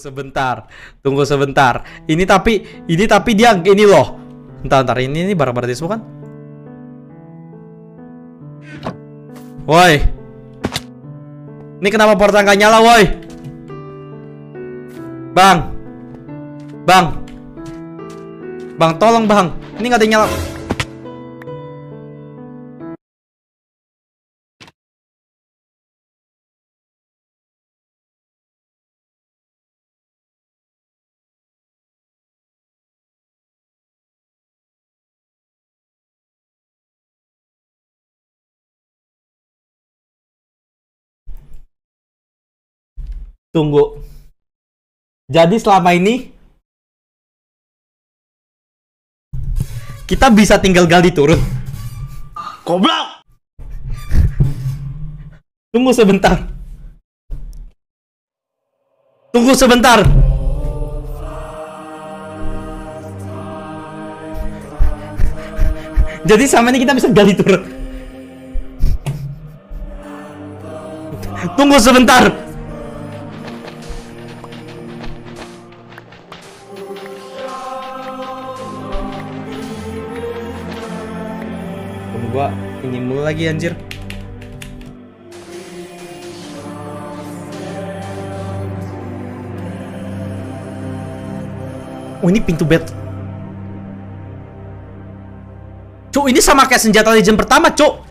Sebentar, tunggu sebentar. Ini tapi, ini tapi dia ini loh. Entar, entar ini ini barang-barang kan? Woi. Ini kenapa portal nggak nyala, woi? Bang. Bang. Bang, tolong, Bang. Ini nggak ada nyala. Tunggu. Jadi selama ini kita bisa tinggal gali turun. Goblok! Tunggu sebentar. Tunggu sebentar. Jadi sama ini kita bisa gali turun. Tunggu sebentar. Tunggu gua ini mulu lagi anjir. Oh ini pintu bed. Cuk ini sama kayak senjata legend pertama, Cuk.